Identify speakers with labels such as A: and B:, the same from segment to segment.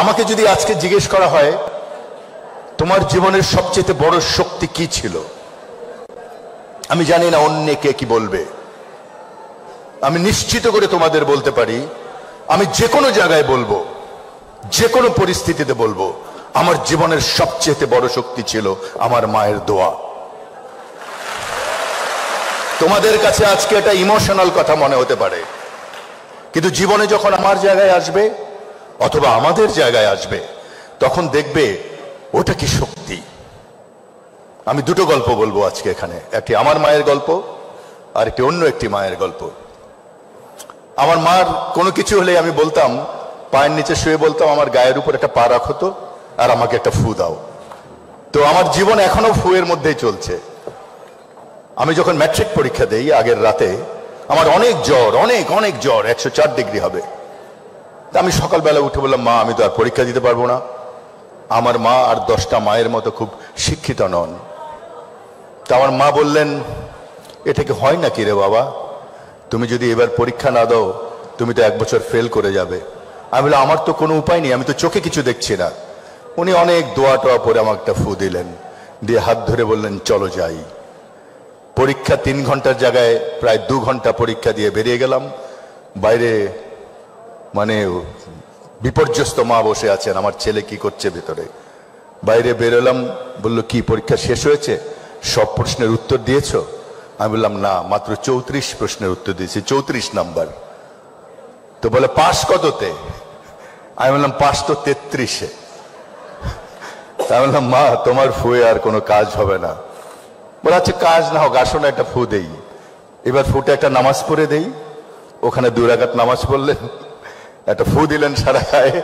A: আমাকে যদি আজকে জিজ্ঞেস করা হয়, তোমার জীবনের সবচেয়ে বড় শক্তি কি ছিল? আমি জানি না অন্য কে কি বলবে। আমি নিশ্চিত করে তোমাদের বলতে পারি, আমি যে কোনো জায়গায় বলব, যে কোনো পরিস্থিতিতে বলব, আমার জীবনের সবচেয়ে বড় শক্তি ছিল আমার মায়ের দোয়া। তোমাদের কাছে আজকে এটা ইমোশনাল কথা মনে হতে পারে, কিন্তু জীবনে যখন আমার জায়গায় আসবে অথবা আমাদের জায়গায় আসবে, তখন দেখবে ওটা কি শক্তি। আমি দুটো গল্প বলব আজকে এখানে। একটি আমার মায়ের গল্প, আর একটি অন্য একটি মায়ের গল্প। আমার মার কোনো কিছু হলে আমি বলতাম, পায়ের নিচে শুয়ে বলতাম, আমার গায়ের উপর একটা পা রাখো তো, আর আমাকে একটা ফু দাও। তো আমার জীবন এখনও ফুয়ের মধ্যেই চলছে। আমি যখন ম্যাট্রিক পরীক্ষা দেই আগের রাতে, আমার অনেক জ্বর, অনেক অনেক জ্বর, একশো চার ডিগ্রি হবে। তা আমি সকালবেলা উঠে বললাম, মা, আমি তো আর পরীক্ষা দিতে পারব না। আমার মা আর দশটা মায়ের মতো খুব শিক্ষিত নন। তা আমার মা বললেন, এটা কি হয় নাকি রে বাবা? তুমি যদি এবার পরীক্ষা না দাও, তুমি তো এক বছর ফেল করে যাবে। আমি বললাম, আমার তো কোনো উপায় নেই, আমি তো চোখে কিছু দেখছি না। উনি অনেক দোয়া টোয়া পরে আমাকে একটা ফু দিলেন, দিয়ে হাত ধরে বললেন, চলো যাই। পরীক্ষা তিন ঘণ্টার জায়গায় প্রায় দু ঘণ্টা পরীক্ষা দিয়ে বেরিয়ে গেলাম। বাইরে মানে বিপর্যস্ত মা বসে আছেন, আমার ছেলে কি করছে ভেতরে? বাইরে বেরোলাম, বলল, কি, পরীক্ষা শেষ হয়েছে? সব প্রশ্নের উত্তর দিয়েছ? আমি বললাম, না, মাত্র চৌত্রিশ প্রশ্নের উত্তর দিয়েছি, চৌত্রিশ নাম্বার। তো বলে পাশ কততে? আমি বললাম পাশ তো তেত্রিশে। আমি বললাম, মা, তোমার ফুয়ে আর কোনো কাজ হবে না। বলে আচ্ছা কাজ না হোক, আসো একটা ফু দেই। এবার ফুটে একটা নামাজ পড়ে দেই, ওখানে দু রাকাত নামাজ পড়লেন। একটা ফু দিলেন সারা গায়ে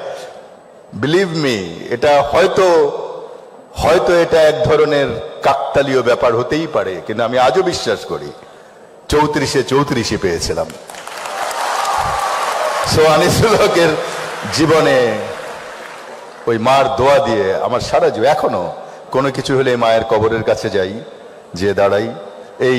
A: বিলিভ মি এটা হয়তো হয়তো এটা এক ধরনের কাকতালীয় ব্যাপার হতেই পারে, কিন্তু আমি আজও বিশ্বাস করি, চৌত্রিশে চৌত্রিশে পেয়েছিলাম। সো আনিসুলকের জীবনে ওই মার দোয়া দিয়ে আমার সারা জীবন, এখনও কোনো কিছু হলে মায়ের কবরের কাছে যাই যে দাঁড়াই। এই,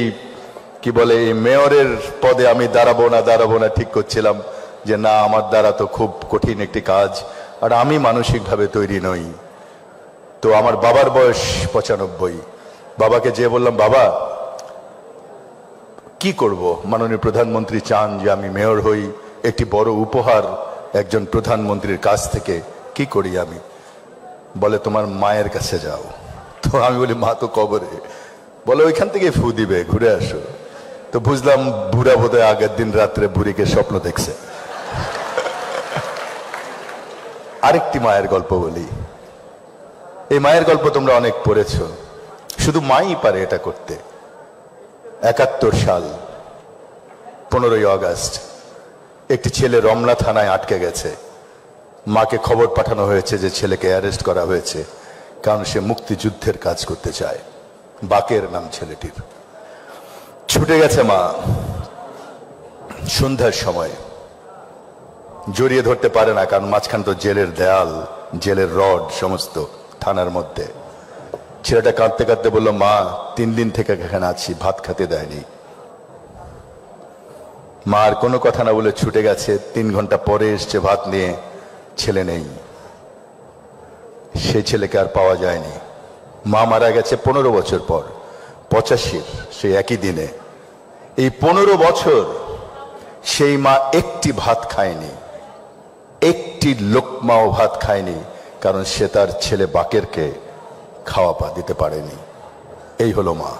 A: কি বলে, এই মেয়রের পদে আমি দাঁড়াবো না দাঁড়াবো না, ঠিক করছিলাম। যে না, আমার দ্বারা তো খুব কঠিন একটি কাজ, আর আমি মানসিকভাবে তৈরি নই। তো আমার বাবার বয়স পঁচানব্বই। বাবাকে যে বললাম, বাবা, কি করব? মাননীয় প্রধানমন্ত্রী চান যে আমি মেয়র হই। একটি বড় উপহার একজন প্রধানমন্ত্রীর কাছ থেকে, কি করি আমি? বলে, তোমার মায়ের কাছে যাও। তো আমি বলি, মা তো কবরে। বলে, ওইখান থেকে ফু দিবে, ঘুরে আসো। তো বুঝলাম, বুড়া বোধহয় আগের দিন রাত্রে বুড়িকে স্বপ্ন দেখছে। আরেকটি মায়ের গল্প বলি। এই মায়ের গল্প তোমরা অনেক পড়েছ। শুধু মাই পারে এটা করতে। একাত্তর সাল, পনেরোই আগস্ট, একটি ছেলে রমনা থানায় আটকে গেছে। মাকে খবর পাঠানো হয়েছে যে ছেলেকে অ্যারেস্ট করা হয়েছে, কারণ সে মুক্তিযুদ্ধের কাজ করতে চায়। বাকের নাম ছেলেটির। ছুটে গেছে মা। সন্ধ্যার সময়। জড়িয়ে ধরতে পারে না, কারণ মাঝখান তো জেলের দেয়াল, জেলের রড সমস্ত থানার মধ্যে। ছেলেটা কাঁদতে কাঁদতে বলল, মা, তিন দিন থেকে এখানে আছি, ভাত খেতে দেয়নি। মা আর কোনো কথা না বলে ছুটে গেছে, তিন ঘণ্টা পরে এসছে ভাত নিয়ে, ছেলে নেই। সে ছেলেকে আর পাওয়া যায়নি। মা মারা গেছে পনেরো বছর পর, পঁচাশির, সেই একই দিনে। এই পনেরো বছর, সেই মা একটি ভাত খায়নি। একটি লোকমাও ভাত খায়নি, কারণ সে তার ছেলে বাকেরকে খাওয়া পা দিতে পারেনি। এই হলো মা।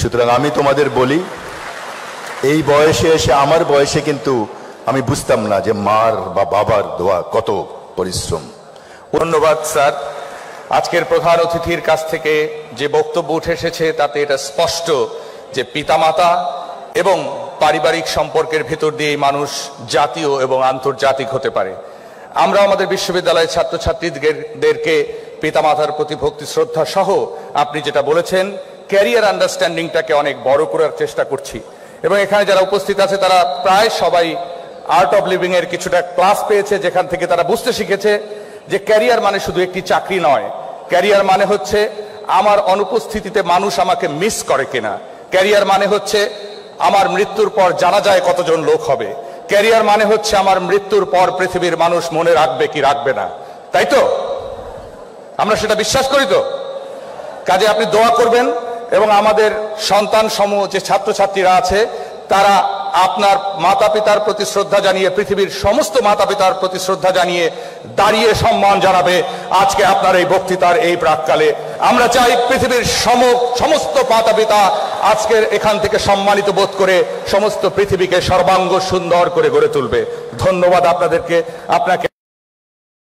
A: সুতরাং আমি তোমাদের বলি, এই বয়সে এসে, আমার বয়সে কিন্তু আমি বুঝতাম না যে মার বা বাবার দোয়া কত পরিশ্রম।
B: ধন্যবাদ, স্যার। আজকের প্রধান অতিথির কাছ থেকে যে বক্তব্য উঠে এসেছে, তাতে এটা স্পষ্ট যে পিতামাতা এবং পারিবারিক সম্পর্কের ভেতর দিয়েই মানুষ জাতীয় এবং আন্তর্জাতিক হতে পারে। আমরা আমাদের বিশ্ববিদ্যালয়ের ছাত্রছাত্রীদেরকে, পিতামাতার প্রতি ভক্তি, শ্রদ্ধা সহ আপনি যেটা বলেছেন, ক্যারিয়ার আন্ডারস্ট্যান্ডিংটাকে অনেক বড় করার চেষ্টা করছি। এবং এখানে যারা উপস্থিত আছে, তারা প্রায় সবাই আর্ট অফ লিভিং এর কিছুটা ক্লাস পেয়েছে, যেখান থেকে তারা বুঝতে শিখেছে যে ক্যারিয়ার মানে শুধু একটি চাকরি নয়। ক্যারিয়ার মানে হচ্ছে, আমার অনুপস্থিতিতে মানুষ আমাকে মিস করে কিনা। ক্যারিয়ার মানে হচ্ছে আমার মৃত্যুর পর জানা যায় কতজন লোক হবে। ক্যারিয়ার মানে হচ্ছে আমার মৃত্যুর পর পৃথিবীর মানুষ মনে রাখবে কি রাখবে না। তাই তো? আমরা সেটা বিশ্বাস করি তো? কাজে আপনি দোয়া করবেন এবং আমাদের সন্তান সমূহ যে ছাত্রছাত্রীরা আছে, তারা আপনার মাতা পিতার প্রতি শ্রদ্ধা জানিয়ে, পৃথিবীর সমস্ত মাতা পিতার প্রতি শ্রদ্ধা জানিয়ে দাঁড়িয়ে সম্মান জানাবে। আজকে আপনার এই বক্তৃতার এই প্রাককালে আমরা চাই পৃথিবীর সম সমস্ত মাতা পিতা আজকের এখান থেকে সম্মানিত বোধ করে সমস্ত পৃথিবীকে সর্বাঙ্গ সুন্দর করে গড়ে তুলবে। ধন্যবাদ আপনাদেরকে। আপনাকে